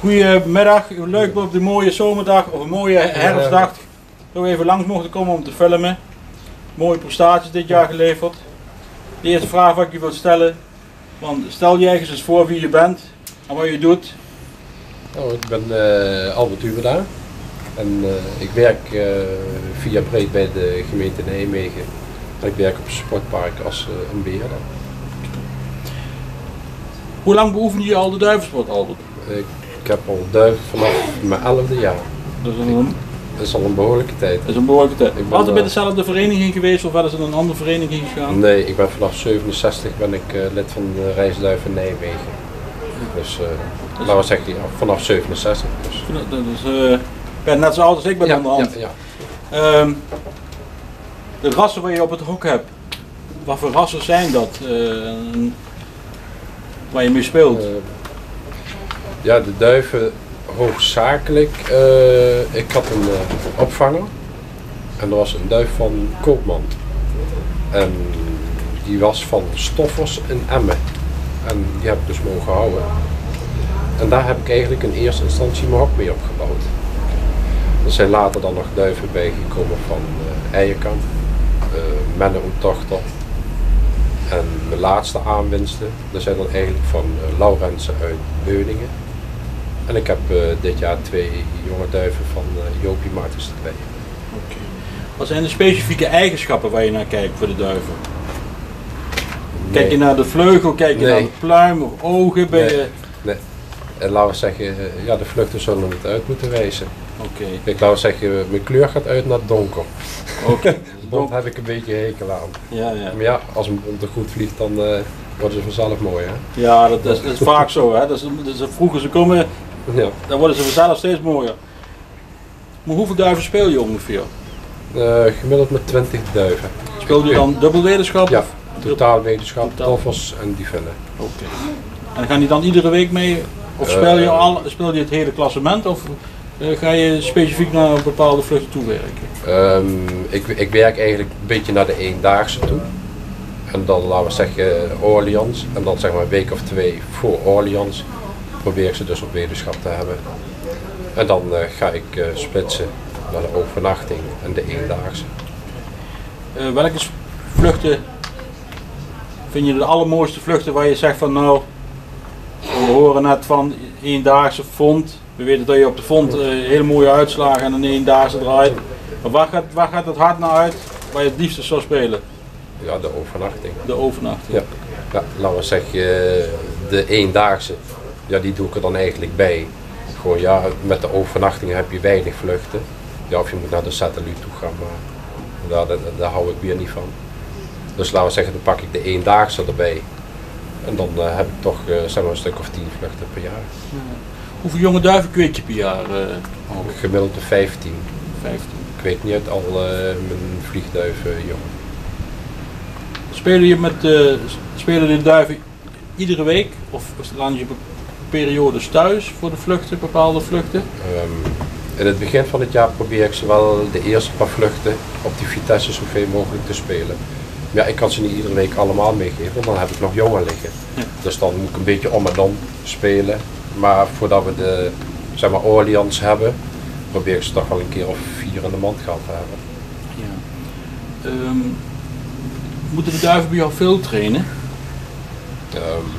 Goedemiddag, leuk op de mooie zomerdag of een mooie herfstdag. Dat we even langs mochten komen om te filmen. Mooie prestaties dit jaar geleverd. De eerste vraag wat ik je wil stellen. Want stel je ergens eens voor wie je bent en wat je doet. Nou, ik ben eh, Albert Huberda en eh, ik werk eh, via breed bij de gemeente Nijmegen. En ik werk op een sportpark als een beheerder. Hoe lang beoefen je al de duivensport, Albert? Ik heb al duiven vanaf mijn elfde jaar. Dat is een, Dat is al een behoorlijke tijd. dat is een behoorlijke tijd. Ik ben, Altijd bij dezelfde vereniging geweest of wel eens in een andere vereniging gegaan? Nee, ik ben vanaf 67 ben ik eh, lid van de Reisduiven Nijmegen. Dus eh laten we zeggen ja, vanaf 67. Dus. Dat is, eh, ik ben net zo oud als ik ben ja, onderhand. ja, ja. Ehm, de rassen waar je op het hok hebt, wat voor rassen zijn dat? waar je mee speelt? Ja, de duiven hoofdzakelijk. eh, ik had een eh, opvanger en dat was een duif van Koopman. En die was van Stoffers in Emmen. En die heb ik dus mogen houden. En daar heb ik eigenlijk in eerste instantie mijn hok mee opgebouwd. Er zijn later dan nog duiven bijgekomen van eh Eierkamp, uh, Menno Tochter, en mijn laatste aanwinsten, dat zijn dan eigenlijk van uh, Laurensen uit Beuningen. En ik heb uh, dit jaar twee jonge duiven van uh, Jopie Martens erbij. Oké. Wat zijn de specifieke eigenschappen waar je naar kijkt voor de duiven? Kijk je naar de vleugel, kijk je Nee. naar de pluim of ogen? Ben Nee. je... En laten we zeggen, eh, ja, de vluchten zullen het uit moeten wijzen. Oké. Ik laat zeggen, mijn kleur gaat uit naar donker. Oké. Bont heb ik een beetje hekel aan. Ja, ja. Maar ja, als een bont er goed vliegt, dan eh worden ze vanzelf mooi. Hè? ja dat, is, dat is vaak zo. Hè? Dat is, dat is, vroeger ze komen, Ja. dan worden ze vanzelf steeds mooier. Maar hoeveel duiven speel je ongeveer? Eh, gemiddeld met 20 duiven. Speel je dan dubbel wetenschap? Ja, totaal wetenschap, toffers en dievennen. Oké. En gaan die dan iedere week mee? Of speel je, al, speel je het hele klassement? Of eh, ga je specifiek naar bepaalde vluchten toewerken? Ehm, ik, ik werk eigenlijk een beetje naar de eendaagse toe. En dan laten we zeggen Orleans. En dan zeg maar een week of twee voor Orleans probeer ik ze dus op wetenschap te hebben. En dan eh, ga ik eh, splitsen naar de overnachting en de eendaagse. Eh, welke vluchten vind je de allermooiste vluchten waar je zegt van nou, we horen net van eendaagse fond. We weten dat je op de fond hele mooie uitslagen en een eendaagse draait. Maar waar gaat, waar gaat het hard naar uit waar je het liefst zou spelen? Ja, de overnachting. De overnachting. Ja. Ja, laten we zeggen de eendaagse. Ja, die doe ik er dan eigenlijk bij. Gewoon ja, met de overnachting heb je weinig vluchten. Ja, of je moet naar de satelliet toe gaan, maar daar, daar, daar hou ik weer niet van. Dus laten we zeggen, dan pak ik de eendaagse erbij. En dan eh, heb ik toch eh, zeg maar een stuk of tien vluchten per jaar. Hoeveel jonge duiven kweek je per jaar? Albert? Gemiddeld de 15. 15. Ik weet niet uit al mijn vliegduiven, jongen. Spelen je met spelen de duiven iedere week of staan je periodes thuis voor de vluchten, bepaalde vluchten? Ehm, in het begin van het jaar probeer ik ze wel de eerste paar vluchten op die Vitesse zoveel mogelijk te spelen. Maar ja, ik kan ze niet iedere week allemaal meegeven, want dan heb ik nog jongen liggen. Ja. Dus dan moet ik een beetje om en om spelen. Maar voordat we de zeg maar, Orleans hebben, probeer ik ze toch wel een keer of vier in de mand gehad te hebben. Ja. Ehm, moeten de duiven bij jou veel trainen? Ehm,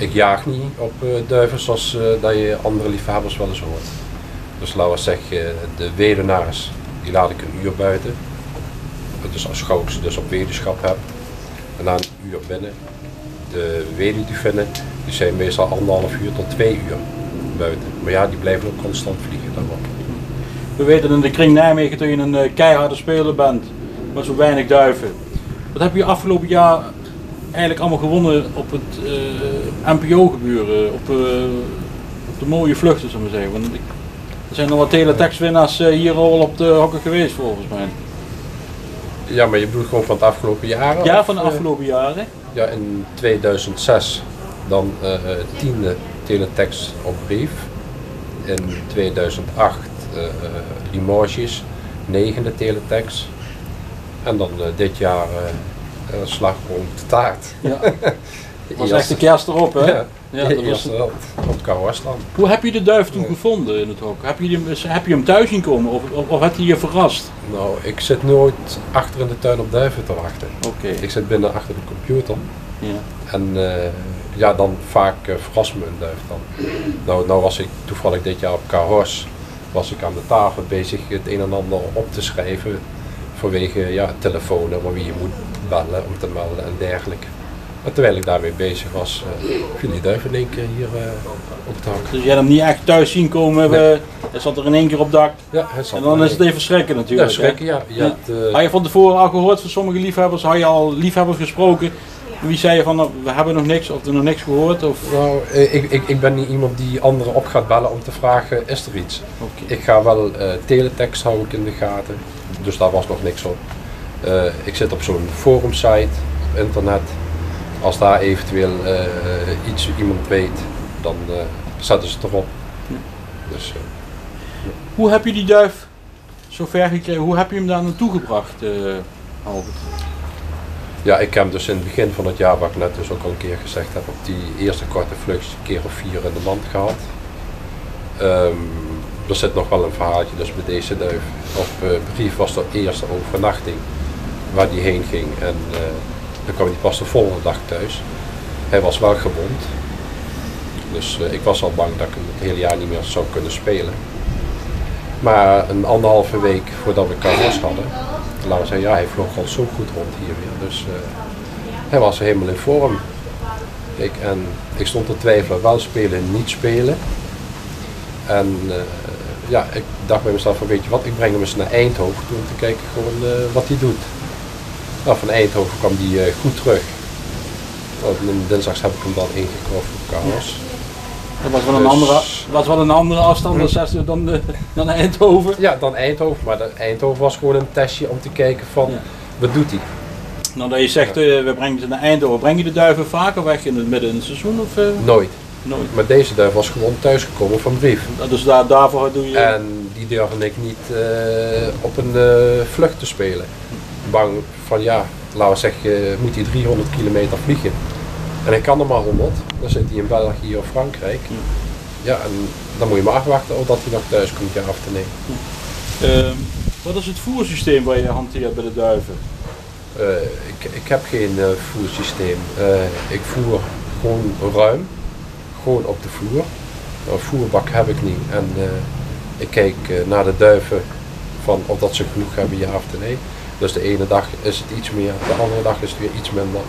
ik jaag niet op eh, duiven zoals eh, dat je andere liefhebbers wel eens hoort. Dus laten we zeggen, de wedenaars, die laat ik een uur buiten. Dus als ik ze dus op wetenschap heb. En na een uur binnen. De weduwvinnen, die zijn meestal anderhalf uur tot twee uur buiten. Maar ja, die blijven ook constant vliegen wel. We weten in de kring Nijmegen dat je een eh, keiharde speler bent met zo weinig duiven. Wat heb je afgelopen jaar eigenlijk allemaal gewonnen op het NPO gebeuren, op, eh, op de mooie vluchten zullen we zeggen. Want ik- er zijn nog wat teletextwinnaars eh, hier al op de hokken geweest volgens mij. Ja, maar je bedoelt gewoon van het afgelopen jaar? Ja, van de eh, afgelopen jaren. Ja, in 2006 dan eh, tiende teletext op brief. In 2008 eh, eh, Limoges, negende teletext. En dan dit jaar eh, slag om de taart. Ja. De was echt de kerst erop hè? Ja, dat was, eerste op, het staan. hoe heb je de duif toen Ja. gevonden in het hok? Heb je, hem, heb je hem thuis zien komen of, of, of had hij je verrast? Nou, ik zit nooit achter in de tuin op duiven te wachten. Oké, Ik zit binnen achter de computer. ja. En eh, ja, dan vaak uh, verrast me een duif dan. Nou, nou was ik toevallig dit jaar op KHOS, was ik aan de tafel bezig het een en ander op te schrijven vanwege ja, telefoon, waar wie je moet bellen om te melden en dergelijke. Maar terwijl ik daarmee bezig was, uh, viel die duif in één keer hier uh, op het hak. Dus jij hem niet echt thuis zien komen, Nee. nee. hij zat er in één keer op dak. Ja, hij zat En dan is het even schrikken Ja, natuurlijk. hè? schrikken, ja. Je Ja. eh, Had je van tevoren al gehoord van sommige liefhebbers? Had je al liefhebbers gesproken? Wie zei je van nou, we hebben nog niks of er nog niks gehoord? Of... nou, eh, ik, ik, ik ben niet iemand die anderen op gaat bellen om te vragen, is er iets? Ik ga wel eh, teletext hou ik in de gaten, dus daar was nog niks op. Eh, ik zit op zo'n forumsite op internet. Als daar eventueel eh, iets iemand weet, dan eh, zetten ze het erop. Ja. Dus, eh, Hoe heb je die duif zo ver gekregen? Hoe heb je hem daar naartoe gebracht, eh, Albert? ja, ik heb hem dus in het begin van het jaar, wat ik net dus ook al een keer gezegd heb, op die eerste korte vlucht een keer of vier in de mand gehad. Ehm, er zit nog wel een verhaaltje dus bij deze duif. Op eh, brief was de eerste overnachting waar die heen ging en eh, dan kwam hij pas de volgende dag thuis. Hij was wel gewond, dus eh, ik was al bang dat ik het hele jaar niet meer zou kunnen spelen. Maar een anderhalve week voordat we Carlos hadden, laten we zeggen, ja, hij vloog al zo goed rond hier weer. Dus eh, hij was helemaal in vorm. Kijk, en ik stond te twijfelen, wel spelen, niet spelen. En eh, ja, ik dacht bij mezelf van weet je wat, ik breng hem eens naar Eindhoven om te kijken gewoon wat hij doet. Nou, van Eindhoven kwam hij eh, goed terug. En dinsdags heb ik hem dan ingekropt op Carlos. Dat was wel een, Dus- andere, was wel een andere afstand dan, zes- dan, de, dan Eindhoven. Ja, dan Eindhoven, maar de Eindhoven was gewoon een testje om te kijken van Ja. wat doet hij. Nou, dat je zegt, eh, we brengen ze naar Eindhoven. Breng je de duiven vaker weg in het midden in het seizoen? Of, eh, Nooit. nooit? Maar deze duif was gewoon thuisgekomen van brief. Dus daar, daarvoor doe je... En die durfde ik niet eh, op een eh, vlucht te spelen. Bang van ja, laten we zeggen, moet hij 300 kilometer vliegen. En hij kan er maar 100. Dan zit hij in België of Frankrijk. Ja. Ja, en dan moet je maar afwachten of dat hij nog thuis komt, ja of nee. Ehm, wat is het voersysteem waar je hanteert bij de duiven? Eh, ik, ik heb geen eh, voersysteem. Eh, ik voer gewoon ruim, gewoon op de vloer. Een voerbak heb ik niet. En eh, ik kijk eh, naar de duiven van of dat ze genoeg hebben, ja of nee. Dus de ene dag is het iets meer, de andere dag is het weer iets minder.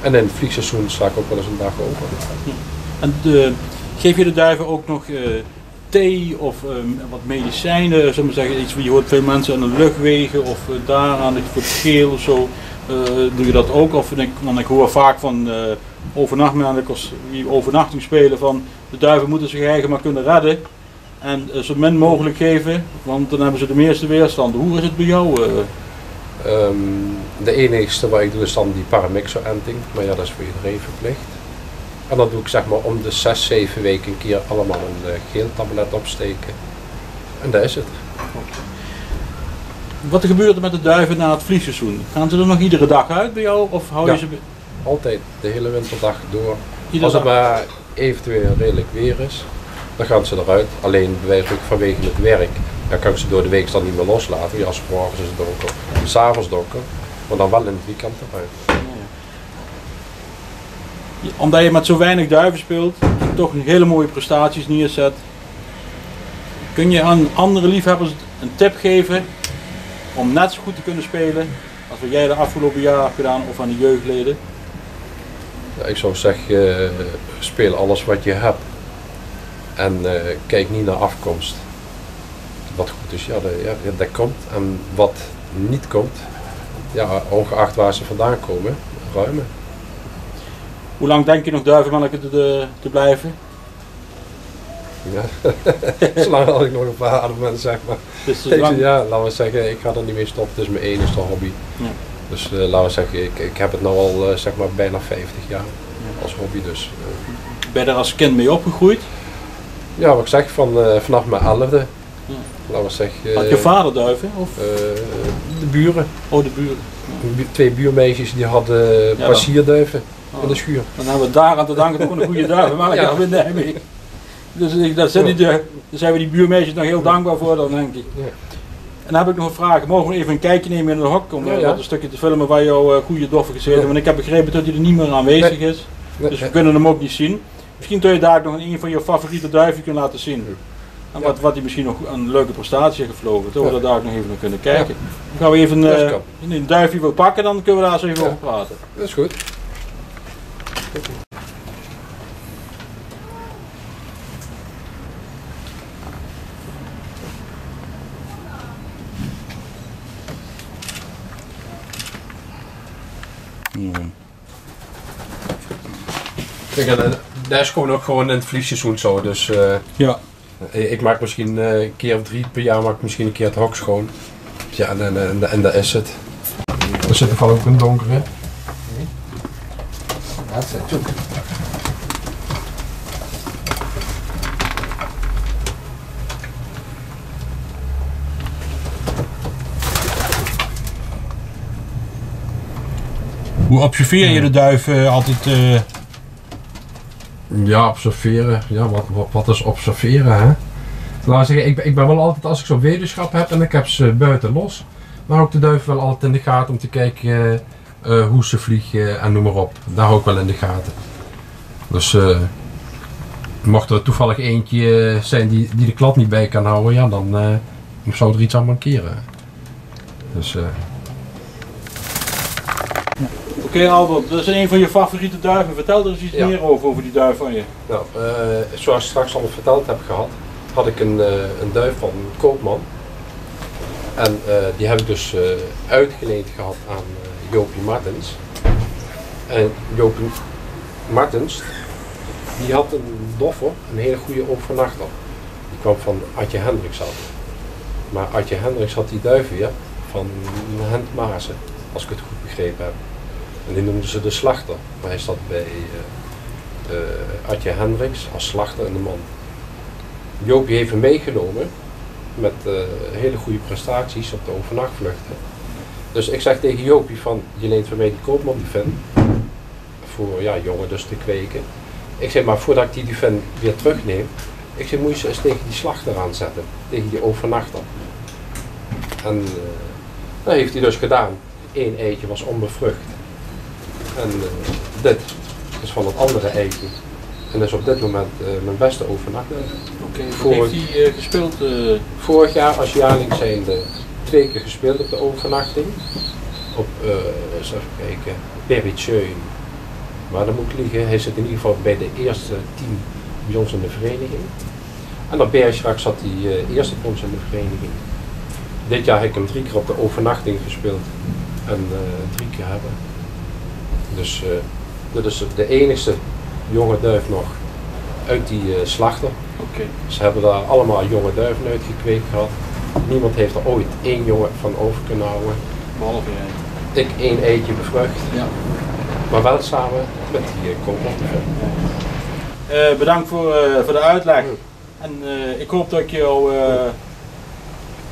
En in het vliegseizoen sla ik ook wel eens een dag over. En de, geef je de duiven ook nog eh, thee of ehm, wat medicijnen? Zullen we zeggen, iets, je hoort veel mensen aan de luchtwegen of uh, daaraan voor het of zo. Doe je dat ook? Of ik, ik hoor vaak van uh, overnachting, die overnachting spelen van de duiven moeten zich eigen maar kunnen redden. En zo min mogelijk geven, want dan hebben ze de meeste weerstand. Hoe is het bij jou? Um, de enigste wat ik doe is dan die paramixo-enting, maar ja, dat is voor iedereen verplicht. En dan doe ik zeg maar om de 6, 7 weken een keer allemaal een uh, geel tablet opsteken. En dat is het. Wat gebeurt er met de duiven na het vliegseizoen? Gaan ze er nog iedere dag uit bij jou? Of hou je ze... Altijd, de hele winterdag door. Iedere Als het dag? maar eventueel redelijk weer is, dan gaan ze eruit. Alleen bewijselijk vanwege het werk. Dan kan ik ze door de week dan niet meer loslaten. Ja, s morgens is het donker, s'avonds donker. Maar dan wel in het weekend eruit. Omdat je met zo weinig duiven speelt, en toch een hele mooie prestaties neerzet. Kun je aan andere liefhebbers een tip geven om net zo goed te kunnen spelen als wat jij de afgelopen jaar hebt gedaan of aan de jeugdleden? Ja, ik zou zeggen, uh, speel alles wat je hebt. En uh, kijk niet naar afkomst. Wat goed is, ja, dat, ja, dat komt. En wat niet komt, ja, ongeacht waar ze vandaan komen, ruimen. Hoe lang denk je nog duivenmelken te, te, te blijven? Ja, zolang als ik nog een verhaal ben, zeg maar. Dus ik, lang... Ja, laten we zeggen, ik ga er niet mee stoppen. Het is mijn enige hobby. Ja. Dus uh, laten we zeggen, ik, ik heb het nu al uh, zeg maar bijna 50 jaar ja. als hobby. Dus, uh. Ben je er als kind mee opgegroeid? Ja, wat ik zeg, van, vanaf mijn elfde. Ja. Laten we zeggen. Had je vader duiven? Of? de buren. Oh, de buren. Twee buurmeisjes die hadden ja, passierduiven. Oh. in de schuur. Dan hebben we daaraan te danken dat we een goede duiven maken Ja. in Nijmegen. Dus ik- daar, zit die, daar zijn we die buurmeisjes nog heel dankbaar voor, dan denk ik. Ja. En dan heb ik nog een vraag. Mogen we even een kijkje nemen in de hok om Ja, eh, een stukje te filmen waar jouw eh, goede doffer gezeten Ja. Want ik heb begrepen dat hij er niet meer aanwezig is. Dus we kunnen hem ook niet zien. Misschien kun je daar nog een van je favoriete duiven kunnen laten zien. En wat, wat hij misschien nog een leuke prestatie heeft gevlogen. Dat we daar nog even naar kunnen kijken. Dan gaan we even eh, een duifje wil pakken, dan kunnen we daar eens even Ja. over praten. Dat is goed. Kijk, en, dat is gewoon ook gewoon in het vliegseizoen zo. Dus eh, Ja. Eh, ik maak misschien eh, een keer of drie per jaar maak ik misschien een keer het hok schoon. Ja, en, en, en, en dat is het. Er zit toevallig ook een donkere. Dat is goed. Hoe observeer je de duif eh, altijd? eh, Ja, observeren. Ja, wat, wat, is observeren, hè? Laat ik zeggen, ik, ik ben wel altijd, als ik zo'n wetenschap heb en ik heb ze buiten los, maar ook de duif wel altijd in de gaten om te kijken eh, eh, hoe ze vliegen en noem maar op. Daar hou ik wel in de gaten. Dus eh, mocht er toevallig eentje zijn die, die de klad niet bij kan houden, ja, dan eh, zou er iets aan mankeren. Dus Oké Albert, dat is een van je favoriete duiven. Vertel er eens iets Ja. meer over, over die duif van je. Nou, eh, zoals ik straks al verteld heb gehad, had ik een, eh, een duif van Koopman. En eh, die heb ik dus uitgeleend gehad aan Jopie Martens. En Jopie Martens, die had een doffer, een hele goede overnachter. Die kwam van Adje Hendricks af. Maar Adje Hendricks had die duif weer van Hent Maasen, als ik het goed begrepen heb. En die noemden ze de slachter. Maar hij zat bij eh, Adje Hendricks als slachter in de man. Joopie heeft hem meegenomen met eh, hele goede prestaties op de overnachtvluchten. Dus ik zeg tegen Joopie van, je leent van mij die koopman die fan voor ja, jongen dus te kweken. Ik zeg maar voordat ik die, die weer terugneem, ik zeg moet je eens tegen die slachter aanzetten, tegen die overnachter. En dat heeft hij dus gedaan. Eén eitje was onbevrucht. En eh, dit is van het andere eitje. En dat is op dit moment eh, mijn beste overnachting. Oké, heeft hij eh, gespeeld? Vorig jaar als jaarling zijn er twee keer gespeeld op de overnachting. Op, eens even kijken, Berritjeun. Maar dan moet ik liegen, hij zit in ieder geval bij de eerste team bij ons in de vereniging. En op Bergerac zat hij eerste bij ons in de vereniging. Dit jaar heb ik hem drie keer op de overnachting gespeeld. En drie keer hebben. Dus eh dit is de enigste jonge duif nog uit die eh, slachter. Oké. Ze hebben daar allemaal jonge duiven uitgekweekt gehad. Niemand heeft er ooit één jongen van over kunnen houden. Behalve jij. Ik één eitje bevrucht, Ja. maar wel samen met die uh, Eh, bedankt voor, voor de uitleg. En ik hoop dat ik jou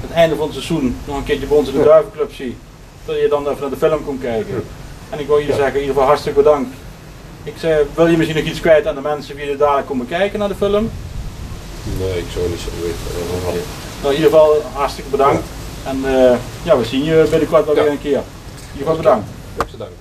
het einde van het seizoen nog een keertje bij ons in de. Duivenclub zie. Dat je dan even naar de film komt kijken. En ik wil je Ja. zeggen, in ieder geval hartstikke bedankt. Ik zei, wil je misschien nog iets kwijt aan de mensen die er dadelijk komen kijken naar de film? Nee, ik zou niet zo weten. Nou, in ieder geval hartstikke bedankt. En eh, ja, we zien je binnenkort wel weer een keer. In ieder geval bedankt. Te danken.